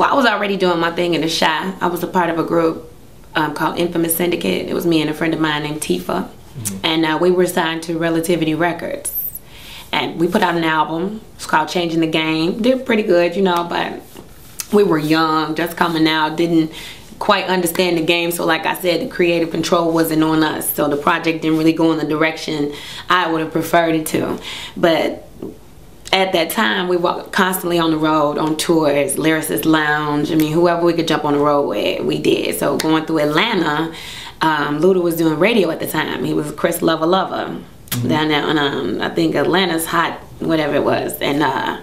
well, I was already doing my thing in the Chi. I was a part of a group um, called Infamous Syndicate. It was me and a friend of mine named Tifa, mm-hmm. and uh, we were signed to Relativity Records. And we put out an album. It's called Changing the Game. Did pretty good, you know, but we were young, just coming out, didn't quite understand the game. So like I said, the creative control wasn't on us. So the project didn't really go in the direction I would have preferred it to. But at that time, we were constantly on the road, on tours, Lyricist Lounge. I mean, whoever we could jump on the road with, we did. So going through Atlanta, um, Luda was doing radio at the time. He was Chris Lova Lova mm -hmm. down there on, um, I think, Atlanta's Hot, whatever it was. And uh,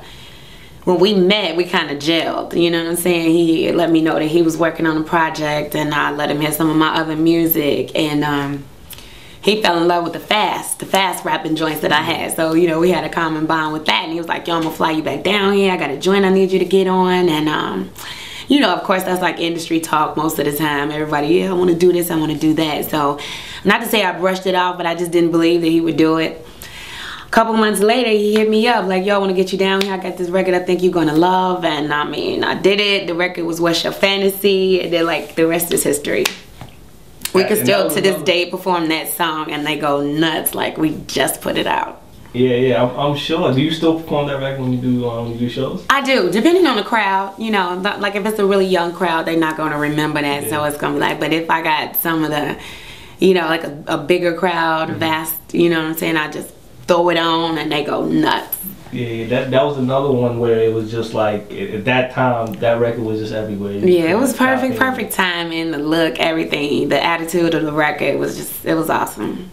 when we met, we kind of gelled. You know what I'm saying? He let me know that he was working on a project, and I let him hear some of my other music. And um, he fell in love with the fast, the fast rapping joints that I had. So, you know, we had a common bond with that. And he was like, yo, I'm gonna fly you back down here. I got a joint I need you to get on. And, um, you know, of course, that's like industry talk most of the time. Everybody, yeah, I wanna do this, I wanna do that. So, not to say I brushed it off, but I just didn't believe that he would do it. A couple months later, he hit me up like, yo, I wanna get you down here. I got this record I think you're gonna love. And I mean, I did it. The record was What's Your Fantasy? And then, like, the rest is history we can still to this day perform that song and they go nuts like we just put it out. Yeah, yeah, I'm, I'm, sure. Do you still perform that back when you do um, you do shows? I do, depending on the crowd. You know, like if it's a really young crowd, they're not going to remember that, yeah. so it's gonna be like. But if I got some of the, you know, like a, a bigger crowd, mm-hmm. vast, you know what I'm saying, I just throw it on and they go nuts. Yeah, that that was another one where it was just like at that time that record was just everywhere. Yeah, it was perfect, perfect timing, the look, everything, the attitude of the record was just it was awesome.